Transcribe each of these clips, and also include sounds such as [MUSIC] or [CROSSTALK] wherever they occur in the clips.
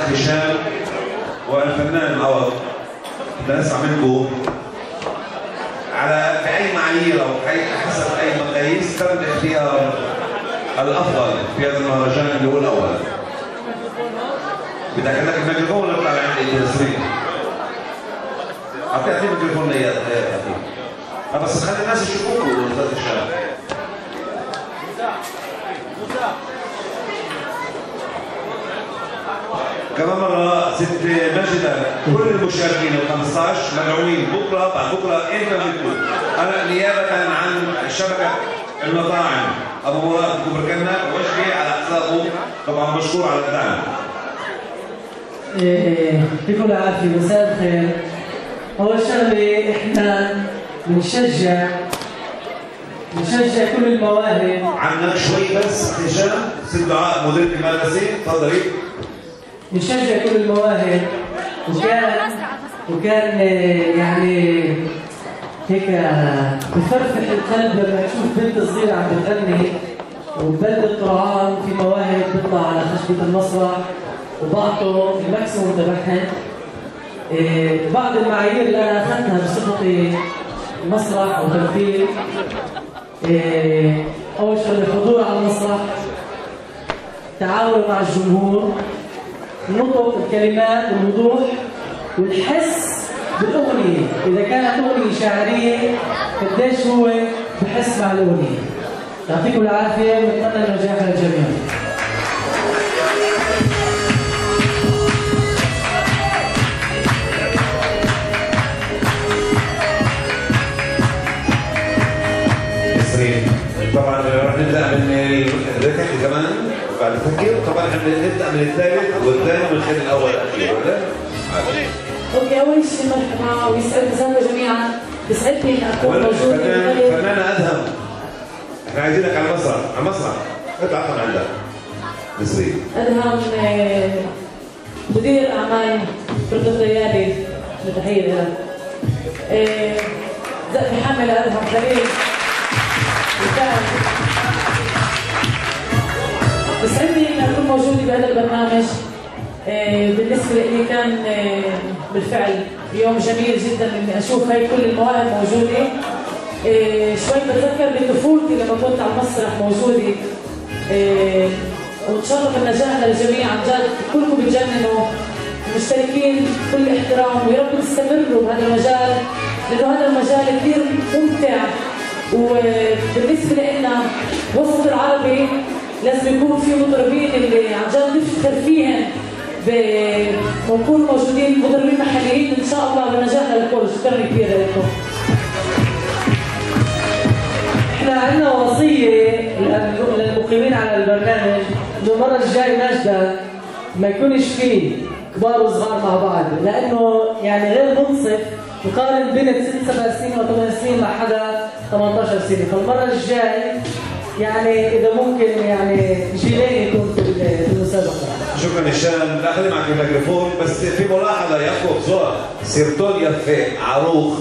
هشام والفنان عوض بدنا نسمع منكم. على بأي معايير أو حسب أي مقاييس تم اختيار الأفضل في هذا المهرجان اللي هو الأول. بدك لك الميكروفون ولا بطلع عندي التسريب؟ أعطي أعطي الميكروفون لي أعطي بس خلي الناس يشوفوكوا أستاذ هشام. كمان مرة ست ماجدة. كل المشاركين ال 15 مدعوين بكرة بعد بكرة انت بتكون أنا نيابة عن شبكة المطاعم. أبو مراد كبر كنا وجهي على حسابه طبعا مشكور على الدعم إيه، بكل عافية مساء الخير. أول شغلة إحنا بنشجع بنشجع كل المواهب. عنك شوي بس هشام ست دعاء مدير المدرسة تفضلي بنشجع كل المواهب. وكان وكان آه، يعني هيك آه، بفرفح القلب لما تشوف بنت صغيرة عم بتغني وببلد القرآن في مواهب بتطلع على خشبة المسرح وبعطوا الماكسيموم تبعهم إيه، بعض المعايير اللي أنا أخذتها بصفتي مسرح وتمثيل إيه، أول شيء الحضور على المسرح التعاون مع الجمهور. نطق الكلمات والوضوح والحس بالأغنية. إذا كانت أغنية شعريه قديش هو بحس مع الأغنية. يعطيكم العافية ونتمنى النجاح للجميع. نبدأ من الثالث والثاني من خلال ولا؟ أوكي أول شيء مرحبا ويسعد مساكم جميعا. بيسعدني أن أكون ولا موجود فنانة أدهم. إحنا عايزينك على المسرح على المسرح اطلع اطلع عندك. نسرين أدهم آه، مدير أعمال فرقه الليالي تحيه لها. آه، محمد أدهم خليل. وكان بيسعدني ان اكون موجوده بهذا البرنامج. آه، بالنسبة لي كان آه، بالفعل يوم جميل جدا إني أشوف هاي كل المواهب موجودة. آه، شوي بتذكر بطفولتي لما كنت على المسرح موجودة. الله بالنجاح للجميع عن جد كلكم بتجننوا. مشتركين كل احترام ويا رب تستمروا بهذا المجال لأنه هذا المجال كثير ممتع. وبالنسبة لنا وسط العربي لازم يكون في مطربين اللي عن جد نفتخر فيهم ونكون موجودين مطربين محليين إن شاء الله بالنجاح للكل. شكرا كثير لكم. إحنا عندنا للم- للمقيمين على البرنامج. إنه المرة الجاي ماجدة ما يكونش فيه كبار وصغار مع بعض. لأنه يعني غير منصف نقارن بنت ست سبع سنين أو ثمان سنين مع حدا 18 سنة. فالمرة الجاي يعني اذا ممكن يعني جيلين يكون في ال- في المسابقة شكرا هشام لا خلي معك الميكروفون بس في ملاحظه يعقوب زور سيرتون يفي عروخ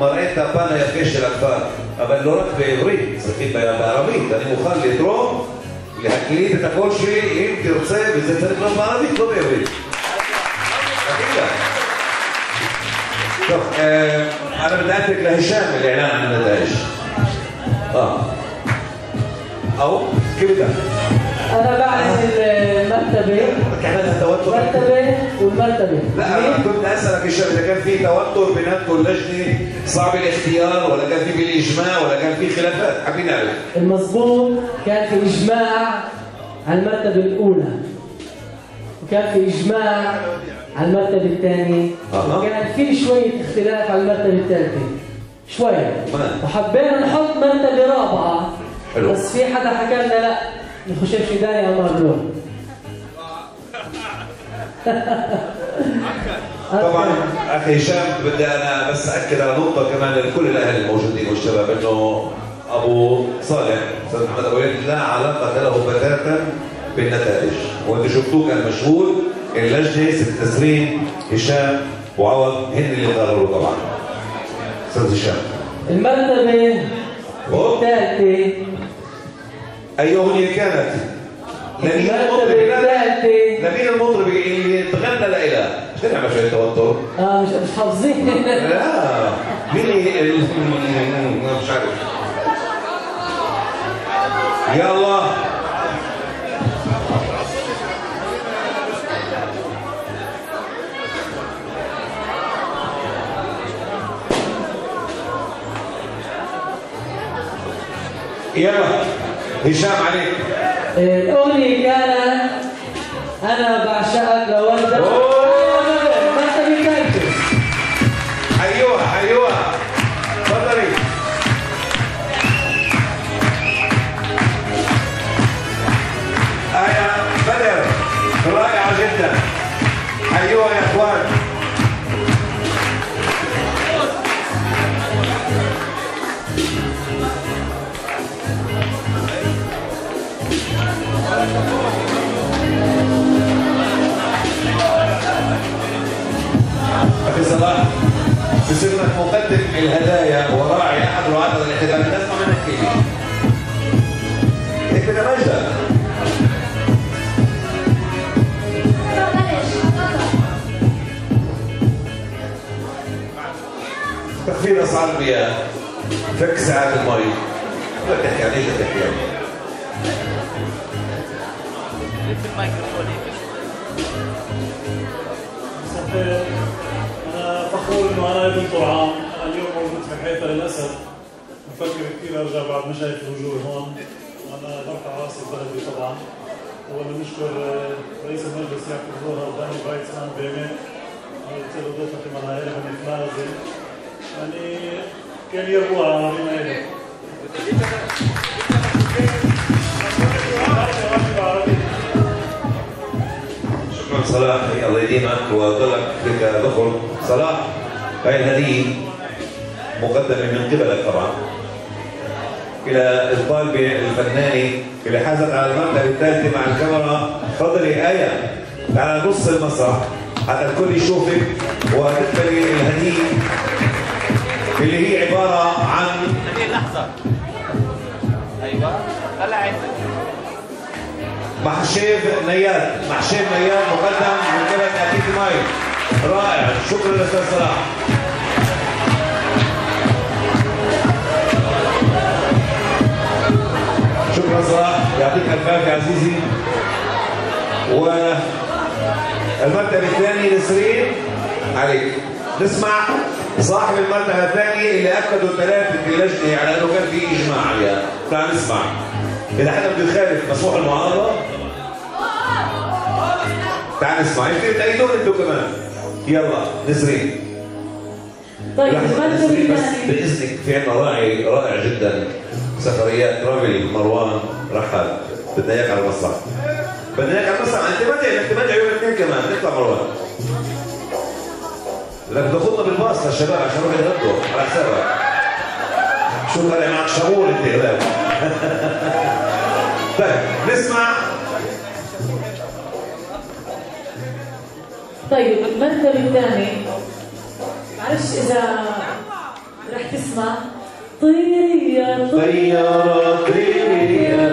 مرأيتا بانا يفيش الأكفار אבל לא רק בעברית, צריכים בערבית, אני מוכן לתרום, להקליט את הכל שלי אם תרצה, וזה צריך להיות בערבית, לא בעברית. תגיד לה. טוב, אה, أنا بدي أترك لهشام الإعلان عن النتائج. آه. أو كيف بدك؟ أنا بعمل المرتبة كانت توتر مرتبة والمرتبة لا أنا كنت أسألك الشباب إذا كان في توتر بيناتكم اللجنه صعب الاختيار ولا كان في بالإجماع ولا كان في خلافات؟ حابين نعرف. المظبوط كان في إجماع على المرتبة الأولى. وكان في إجماع على المرتبة الثانية. أها. وكان في شوية اختلاف على المرتبة الثالثة. شوية. وحبينا نحط مرتبة رابعة. حلو. بس في حدا حكى لنا لا نخش في أو مرلون [LAUGHS] طبعا أخي هشام بدي أنا بس أكد على نقطة كمان لكل الأهل الموجودين والشباب إنه أبو صالح أستاذ محمد أبو لا علاقة له بتاتا بالنتائج وأنتم شفتوه كان مشغول اللجنه ست تسرين هشام وعوض هن اللي قرروا طبعا أستاذ هشام المرتبة أوه. اي اغنيه كانت لمين المطرب. لمين المطرب اللي تغنى لإله مش نعمل شوية توتر. آه مش مش حافظين [LAUGHS] لا. مين اللي مش عارف. يلا يلا. هشام عليك الأغنية كانت أنا بعشقك لوردة أوه. الهدايا وراعي أحد رعاة الاحتفال تسمع منك هيك بدها مجد تخفيض أسعار المياه. فك ساعات المي. لا تحكي عن إيش تحكي عنه مساء أنا فخور إنه أنا ابن طرعان اليوم موجود في حيفا للأسف بفكر كثير أرجع بعد ما شايف الوجوه هون. وأنا برفع رأسي بلدي طبعا. أولا نشكر آه، رئيس المجلس يعقوب زوهر وداني برايتسمان بيمين قلت له ضيفتي مراهيل من فلازل يعني كان يربوها بما شكرا صلاح. الله يديمك ويضلك لك ذخر صلاح هاي الهدية. مقدمة من قبلك طبعا. إلى الطالبة الفنانة اللي حازت على المرتبة الثالثة مع الكاميرا تفضلي آية على نص المسرح. حتى الكل يشوفك وتقبلي الهدية اللي هي عبارة عن هذه اللحظة أيوه طلعت محشيف نيات محشيف نيات مقدم من قبل أكيد ماي رائع. شكرا لأستاذ صلاح. صلاح يعطيك العافية عزيزي. والمرتبة الثانية نسرين عليك. نسمع صاحب المرتبة الثانية اللي أكدوا الثلاثة في اللجنة على أنه كان في إجماع. عليها تعال نسمع. إذا حدا بده يخالف مسموح المعارضة. تعال نسمع. يمكن تأيدون أنتوا كمان؟ يلا نسرين طيب نسرين بس بإذنك في عندنا راعي رائع جدا. سفريات رامي مروان رحل. بدنا إياك على المسرح. بدنا إياك على المسرح. أنت جاي أنت جاي يوم الاثنين كمان. نطلع مروان. لك تاخذنا بالباص للشباب عشان نروح يتغدوا على حسابك. شو طالع معك؟ شغول أنت هذاك [LAUGHS] طيب نسمع. طيب المرتبة الثاني. معلش إذا رح تسمع. طيري يا طيارة طيري يا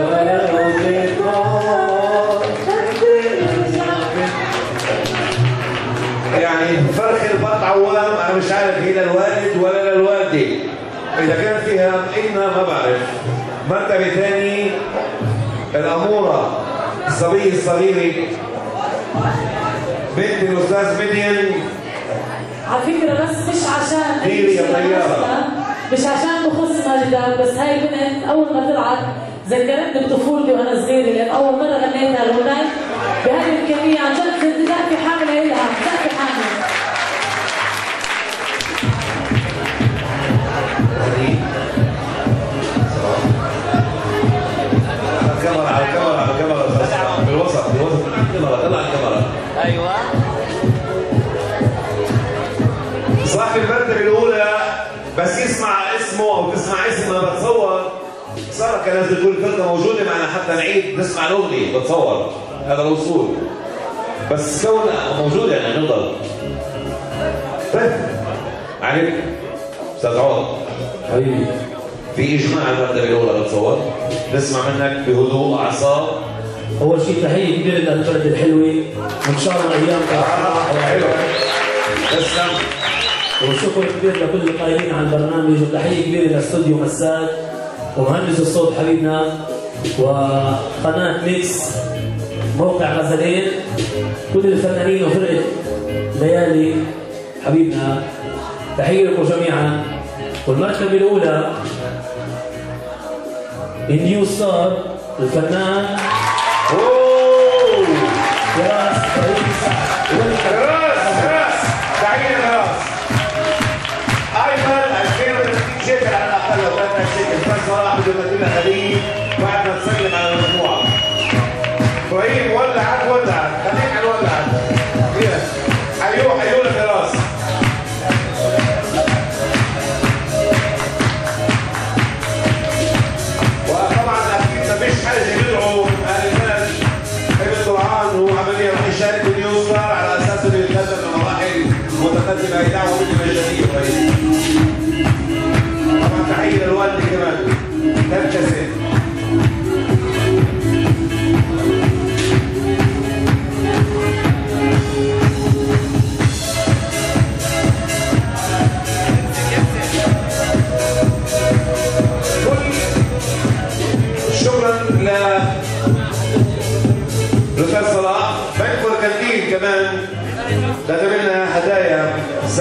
يعني فرخ البط عوام أنا مش عارف هي للوالد ولا للوالدة. إذا كان فيها إنا ما بعرف. مرتبة ثاني الأمورة. الصبيه الصغيرة. بنت الأستاذ مدين. على فكرة بس مش عشان طيري يا. أصلاً، مش عشان بخص ماجدة بس هاي البنت أول ما طلعت ذكرتني بطفولتي وأنا صغيرة لأن أول مرة غنيتها الغناء بهذه الكمية عن جد كنت دافي حاملة لازم تقول الفرقة موجودة معنا حتى نعيد نسمع الأغنية. بتصور. هذا الوصول. بس كون موجودة يعني نقدر طيب. عليك. أستاذ عوض. حبيبي. في إجماع المرتبة الأولى بتصور نسمع منك بهدوء أعصاب اول شيء تحية كبيره للبلد الحلوة. وإن شاء الله أيام حلو تسلم. وشكر كبير لكل القائمين على البرنامج. وتحيه كبيره لاستوديو مساد ومهندس الصوت حبيبنا وقناة ميكس موقع غزلين كل الفنانين وفرقة ليالي حبيبنا تحيه لكم جميعا. والمرتبه الأولى ال new star الفنان. أوه! فراس رئيس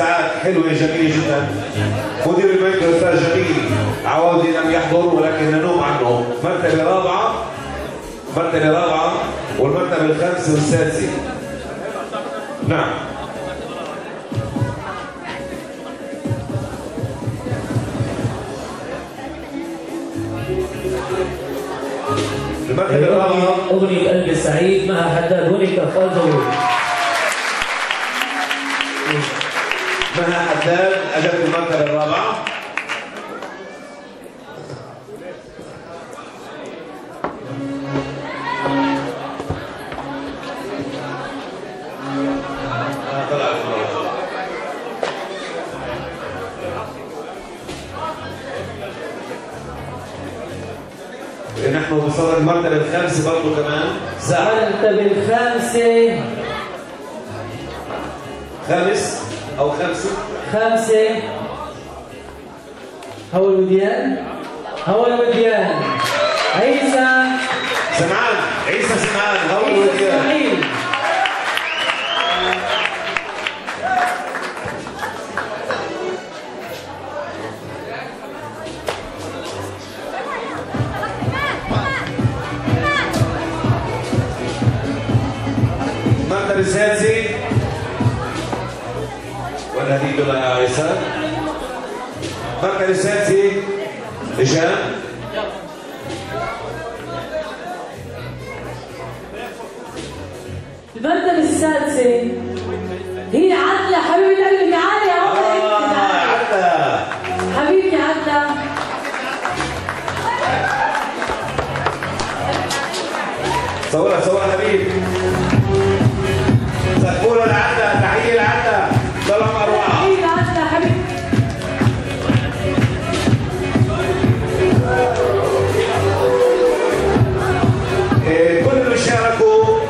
ساعات حلوة جميلة جدا. مدير البنك الاستاذ جميل. عواودي لم يحضر ولكن ننوم عنه مرتبة رابعة. مرتبة رابعة والمرتبة الخامسة والسادسة. نعم. المرتبة الرابعة. أغنية قلبي السعيد مع حداد هونيكا فالجو مها حداد اجت المرتبه الرابعه آه، طلعت المرة. نحن وصلنا المرتبة الخامسة برضه كمان المرتبة الخامسة خامس. أو خمسة. خامسة هو الوديان هو الوديان عيسى. سمعان. عيسى سمعان. هو الوديان السادسة ولا هذه دولة يا عيسى المرتبة السادسة هشام المرتبة السادسة هي عدلة حبيبة قلبي تعالي يا عمر آه عدى حبيبتي عدلة. صورها صورها حبيب سقفولة العدى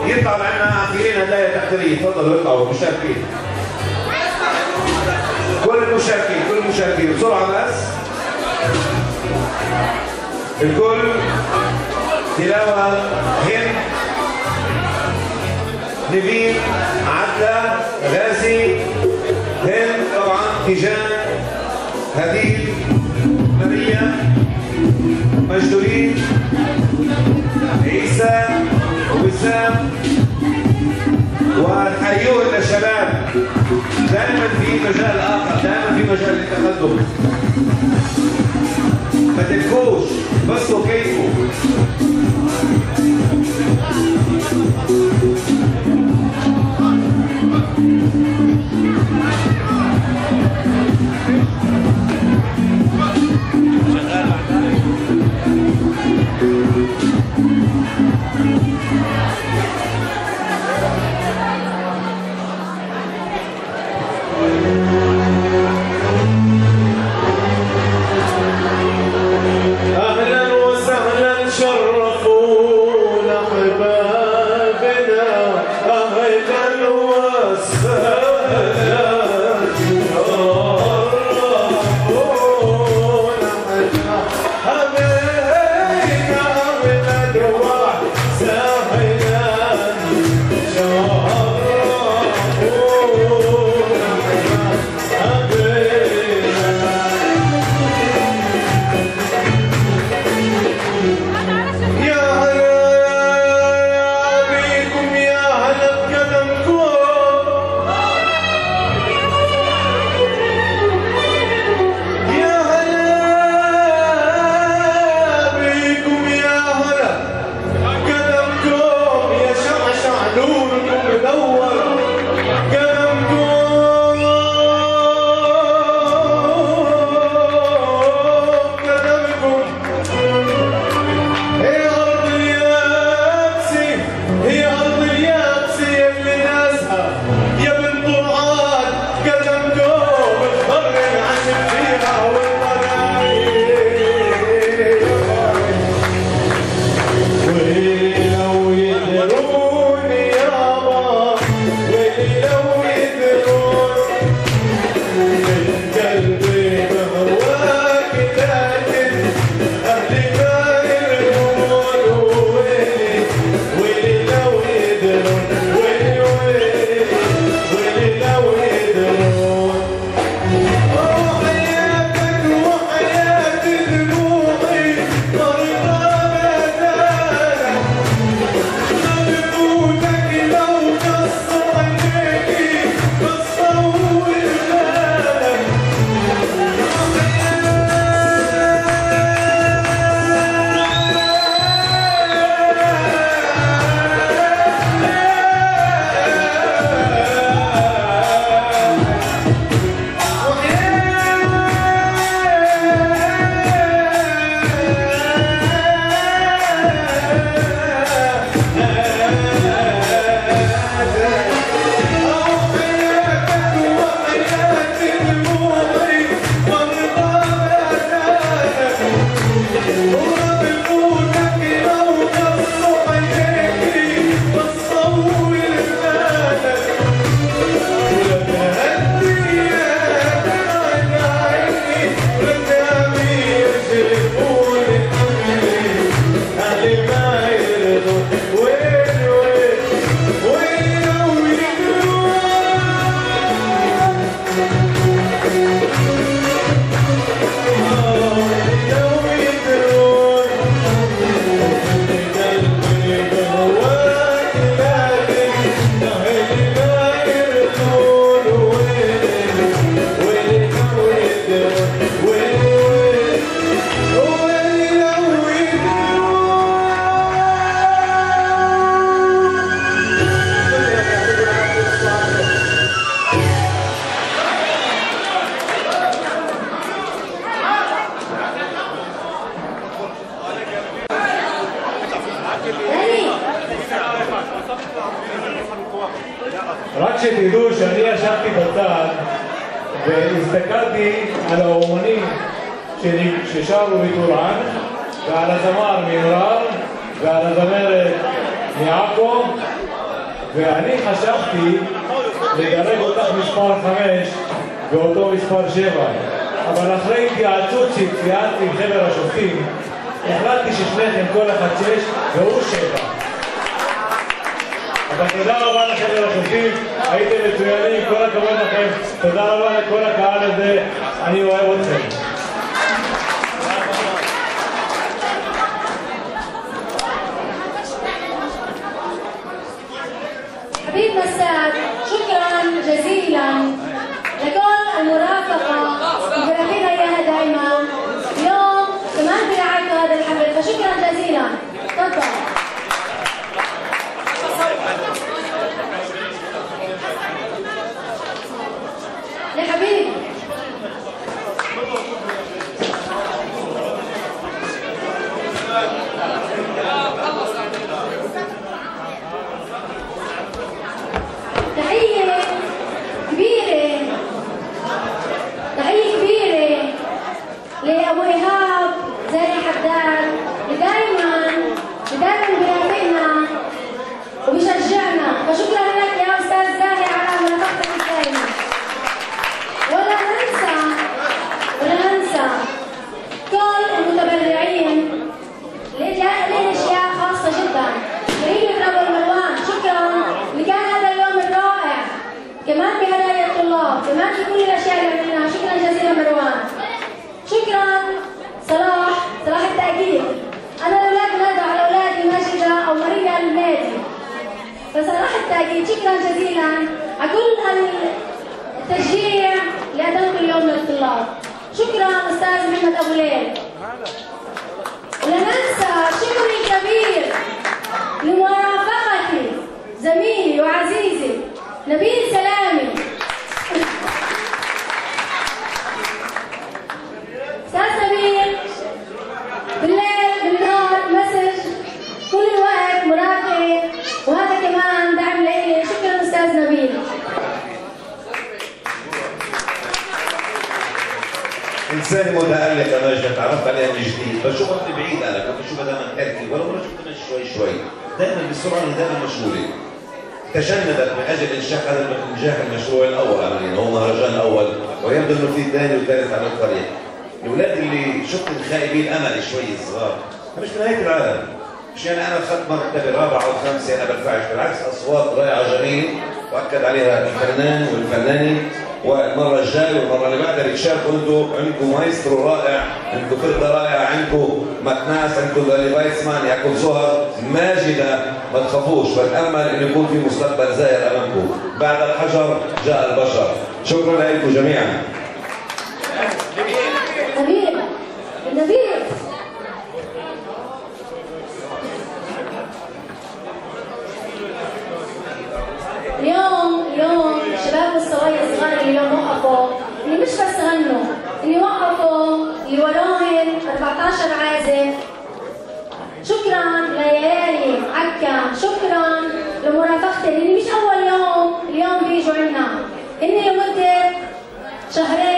يطلعوا عنا عاملين هدايا تحضيرية تفضلوا يطلعوا مشاركين. كل المشاركين كل المشاركين بسرعة بس. الكل. تلاوة هند. نبيل عدلة غازي هند طبعا تيجان هديل ماريا مجدولين عيسى. وسام وحيون للشباب دائما في مجال آخر دائما في مجال للتقدم ما تبكوش بسوا كيفوا מספר חמש ואותו מספר שבע. אבל אחרי התייעצות שהתייעצתי עם חבר השופטים החלטתי ששניכם כל אחד שש והוא שבע. אבל תודה רבה לכם ולשופטים, הייתם מצוינים, כל הכבוד לכם, תודה רבה לכל הקהל הזה, אני אוהב אתכם. جزيلا لكل المرافقة وبرحبنا إياها دائما. اليوم كمان بنعد هذا الحفل فشكرا جزيلا. تفضل. بالتاكيد شكرا جزيلا. على كل التشجيع اللي قدمته اليوم للطلاب. شكرا أستاذ محمد أبو ليل. ولا ننسى شكري كبير لمرافقتي زميلي وعزيزي نبيل سلامي أستاذ نبيل بالليل بالنهار مسج كل الوقت مرافق وهذا كمان دعم لي شكرا أستاذ نبيل انسان متالق أنا جد تعرفت عليها من جديد. بشوفها من بعيد أنا كنت اشوفها دائما تحكي ولا مرة شفتها من شوي شوي. دائما بالسرعه دائما مشغوله تجندت من أجل إنشاء هذا نجاح المشروع الأول يعني هو مهرجان الأول. ويبدو إنه في ثاني وثالث على الطريق. الأولاد اللي شفت الخائبين امل شوي صغار مش نهايه العالم. مش يعني أنا اخذت مرتبة رابعة أو أنا بدفعش. بالعكس أصوات رائعه جميل وأكد عليها الفنان والفنانة. والمرة الجاية والمرة اللي بعدها بتشاركوا أنتم عندكم مايسترو رائع عندكم فرقة رائعة عندكم مكناس عندكم دالي فايسمان يعقوب زهر ماجدة. ما تخافوش بتامل انه يكون في مستقبل زاهر أمامكم. بعد الحجر جاء البشر. شكرا لكم جميعا. نبيل نبيل. وقفوا. اللي مش بس غنوا. اللي وقفوا. اللي وراهم 14 عازف. شكرا ليالي عكا. شكرا لمرافقتي. اللي مش أول يوم. اليوم بيجوا عنا. إني لمدة شهرين